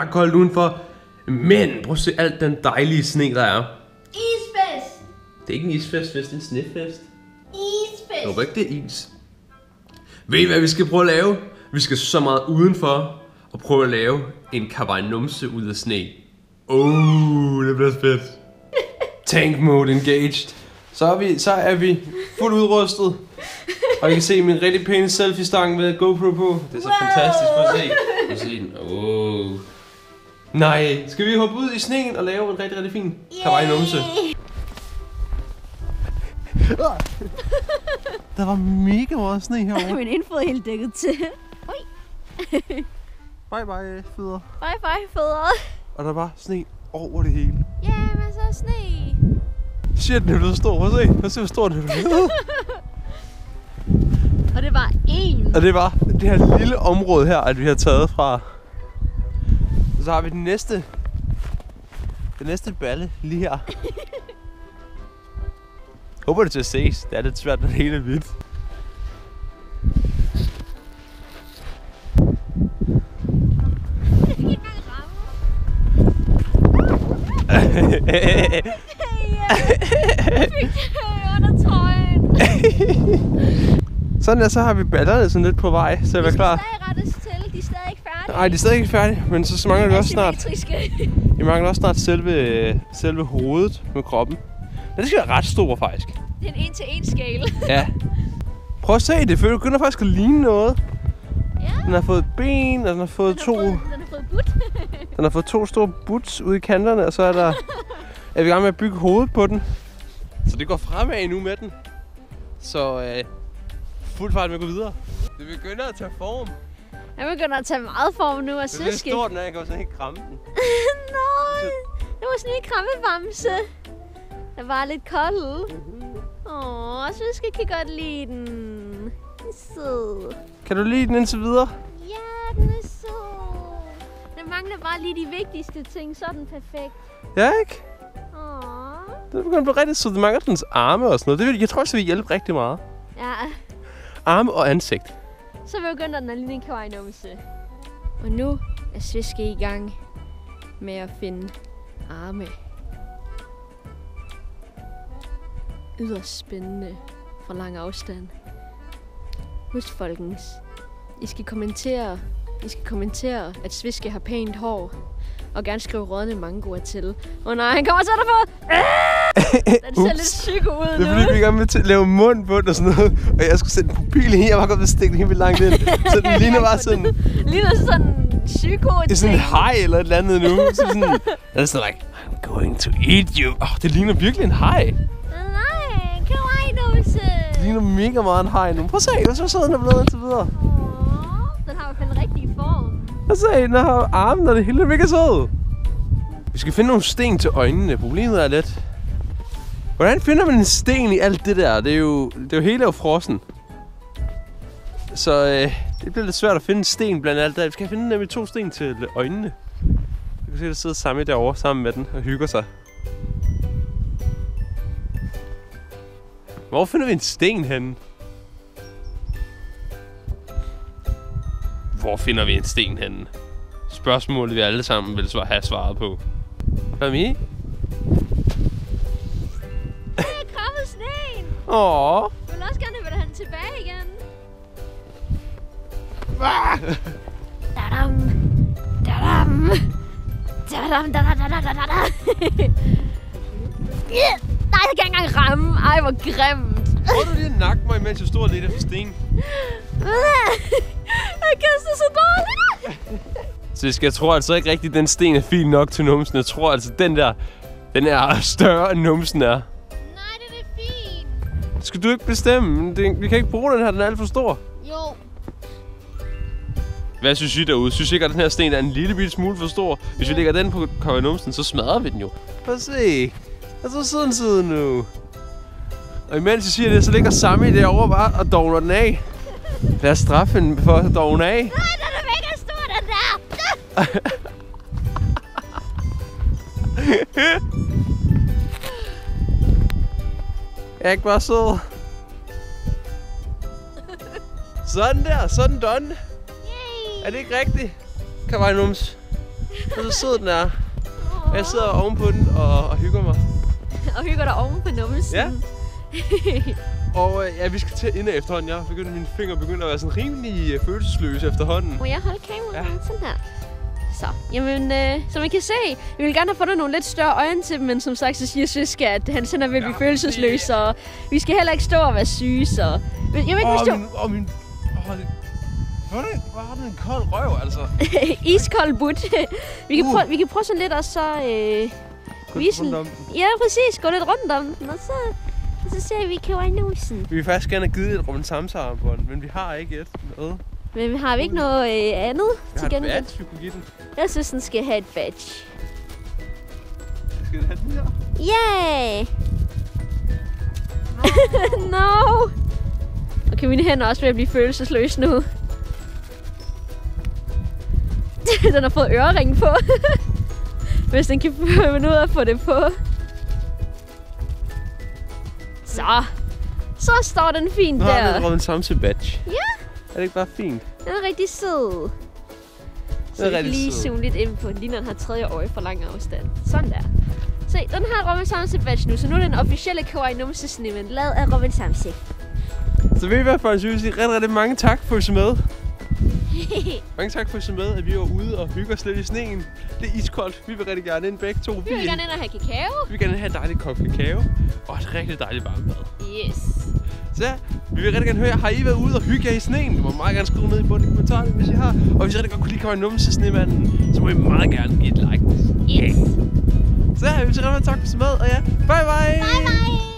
der er koldt udenfor. Men prøv at se alt den dejlige sne, der er. Isfest! Det er ikke en isfest, det er en snefest. Isfest! Jeg håber ikke, det er is. Ved I, hvad vi skal prøve at lave? Vi skal så meget udenfor og prøve at lave en kawaii numse ud af sne. Oh, det bliver fedt. Tank mode engaged. Så er vi, så er vi fuldt udrustet. Og I kan se min rigtig pæne selfie-stang med GoPro på. Det er så Wow. fantastisk. Prøv at se. Prøv at se den. Oh. Nej, skal vi hoppe ud i sneen og lave en rigtig, rigtig fin kawaii numse? Der var mega meget sne herovre. Min info er helt dækket til. Bye bye, fødder. Bye bye, fædre. Og der var sne over det hele. Ja, masser af sne. Shit, den er blevet stor. Prøv at se. Prøv at se, hvor stor den er blevet. Og det var en. Og det var det her lille område her, at vi har taget fra. Og så har vi den næste. Den næste balle lige her. Håber det til at ses. Det er lidt svært, når det hele er hvidt. Sådan der, så har vi ballerne sådan lidt på vej, så jeg er klar. stadig rettes til. De er stadig ikke færdige. Nej, de er stadig ikke færdige, men så mangler vi også snart. Vi mangler også snart selve, selve hovedet med kroppen. Den skal være ret stor, faktisk. Det er en en-til-en scale. Ja. Prøv at se det, for det begynder faktisk at ligne noget. Ja. Den har fået ben, og den har fået Den to, har fået, den har fået but. den har fået to store boots ude i kanterne, og så er der er vi i gang med at bygge hovedet på den. Så det går fremad nu med den. Så øh, fuld fart med at gå videre. Det begynder at tage form. Jeg begynder at tage meget form nu og Det er lidt søske. stor, den er. Jeg kan jo sådan ikke kramme den. Nej, det var sådan en krammebamse. Der var lidt kold. Åh, søske kan godt lide den. Den er sød. Kan du lide den indtil videre? Ja, den er sød. Den mangler bare lige de vigtigste ting, så er den perfekt. Ja, ikke? Åh. Den begynder at blive rigtig sød. Det mangler dens arme og sådan noget. Det vil, jeg tror også, det vil hjælpe rigtig meget. Ja, Arme og ansigt så begynder den at ligne en kawaii numse. Og nu er Sviske i gang med at finde arme. Yderst spændende fra lang afstand. Husk folkens, I skal kommentere, I skal kommentere, at Sviske har pænt hår. Og gerne skrive rådne mangoer til. Åh oh, nej, han kommer så derfor! på! Ah! Den ser Ups. lidt psyko ud Det er fordi, vi er i gang med at lave mund på den og sådan noget. Og jeg skulle sætte en pupil i. Jeg var godt ved at stikke den helt vildt langt ind. Så den ligner bare sådan, Ligner sådan psyko det er sådan en haj eller et eller andet nu. Så sådan, den er sådan like, I'm going to eat you. Oh, det ligner virkelig en haj. Nej, kawaii numse. Det ligner mega meget en haj nu. Prøv at se, hvor så sød den er blevet indtil videre. Åh, den har i hvert fald en rigtig form. Prøv at se, den har armen og det hele er mega sød. Vi skal finde nogle sten til øjnene. Problemet er lidt... Hvordan finder man en sten i alt det der? Det er jo, det er jo hele jo frossen. Så øh, det bliver lidt svært at finde en sten blandt alt det. Vi skal finde nemlig to sten til øjnene. Du kan se, der sidder Sammy derovre sammen med den og hygger sig. Hvor finder vi en sten henne? Hvor finder vi en sten henne? Spørgsmålet, vi alle sammen vil have svaret på. Hvad med Åh. Jeg vil også gerne have den tilbage igen. Dadam. Dadam. Dadam, dadam, dadam. Ja, Nej, jeg kan ikke engang ramme. Ej, hvor grimt. Prøv du lige at nakke mig, mens jeg stod lidt efter sten. Jeg kaster så dårligt. Så jeg, skal, jeg tror altså ikke rigtigt, at den sten er fin nok til numsen. Jeg tror altså, den der, den er større end numsen er. Skal du ikke bestemme? Det, vi kan ikke bruge den her, den er alt for stor. Jo. Hvad synes I derude? Synes I ikke, at den her sten er en lille bitte smule for stor? Hvis vi lægger den på numsen, så smadrer vi den jo. Prøv at se. Og så sådan side nu. Og imens jeg siger det, så ligger Sammy derovre bare og dogner den af. Lad os straffe hende for at dogne af. Nej, den er mega stor, den der. Jeg er ikke bare sød. Sådan der, sådan done. Yay. Er det ikke rigtigt? Kawaii Nums. Og så sød den er. Og jeg sidder ovenpå den og, og hygger mig. Og hygger dig oven på numsen. Ja. Og øh, ja, vi skal til inde efterhånden. Jeg begynder, mine fingre begynder at være sådan rimelig øh, følelsesløse efterhånden. Må jeg holde kameraet ja. sådan her? Så, jamen, øh, som I kan se, vi vil gerne have fundet nogle lidt større øjne til dem, men som sagt, så siger Søske, at han sender at blive følelsesløs, og vi skal heller ikke stå og være syge, så... Jeg ved ikke, hvis du... min... Åh, min... Åh, det... Hvor det, har den en kold røv, altså? Iskold but. vi, kan Uh. prøve, vi kan prøve sådan lidt og så... Øh, Vise den. Rundt om den. ja, præcis. Gå lidt rundt om den, og så, og så ser vi Kawainusen. Vi vil faktisk gerne have givet et Robin Samsa-armbånd, men vi har ikke et med. Men har vi ikke noget øh, andet har til et gengæld? badge, vi kunne give den. Jeg synes, den skal have et badge. Skal den have den her? Yay! no! Okay, mine hænder er også ved at blive følelsesløse nu. den har fået ørering på. Hvis den kan finde ud af at få det på. Så. Så står den fint Nu har vi et der. Robin Samsa badge. Ja. Er det ikke bare fint? Den er rigtig sød. Så er vi kan lige sød. zoome lidt ind på den. Ligner, den har tredje øje for lang afstand. Sådan der. Se, den har Robin Samse badge nu, så nu er den officielle Kawaii Numse Snemen, lavet af Robin Samse. Så vil i hvert fald sige rigtig, rigtig mange tak for at se med. Mange tak for at se med, at vi var ude og hygge os lidt i sneen. Det er iskoldt. Vi vil rigtig gerne ind begge to. Vi vil gerne ind og have kakao. vi vil gerne have en dejlig kop kakao og et rigtig dejligt varmt mad. Yes. Så vi vil rigtig gerne høre, har I været ude og hygge jer i sneen? Du må meget gerne skrive ned i bunden i kommentarerne, hvis I har. Og hvis I rigtig godt kunne lide Karin Numse Snemanden, så må I meget gerne give et like. Yes. Så ja, vi vil sige tak for at med, og ja, bye bye! Bye bye.